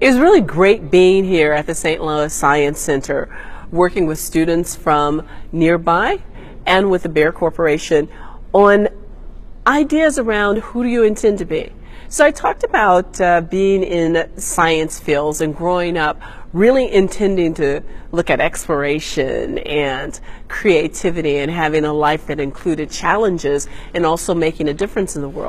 It was really great being here at the St. Louis Science Center, working with students from nearby and with the Bayer Corporation on ideas around who do you intend to be. So I talked about uh, being in science fields and growing up really intending to look at exploration and creativity and having a life that included challenges and also making a difference in the world.